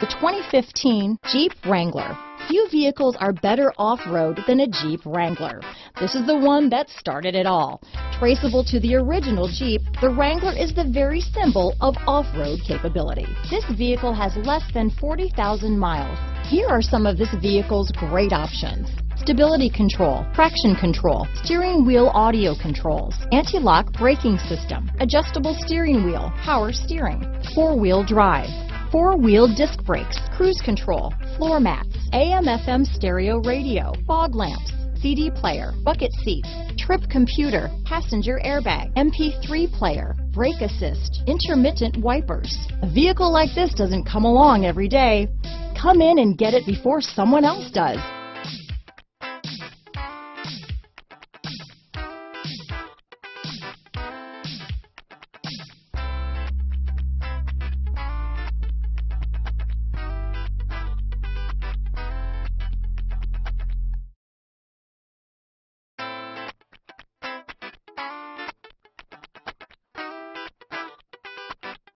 The 2015 Jeep Wrangler. Few vehicles are better off-road than a Jeep Wrangler. This is the one that started it all. Traceable to the original Jeep, the Wrangler is the very symbol of off-road capability. This vehicle has less than 40,000 miles. Here are some of this vehicle's great options. Stability control, traction control, steering wheel audio controls, anti-lock braking system, adjustable steering wheel, power steering, four-wheel drive, four-wheel disc brakes, cruise control, floor mats, AM FM stereo radio, fog lamps, CD player, bucket seats, trip computer, passenger airbag, MP3 player, brake assist, intermittent wipers. A vehicle like this doesn't come along every day. Come in and get it before someone else does.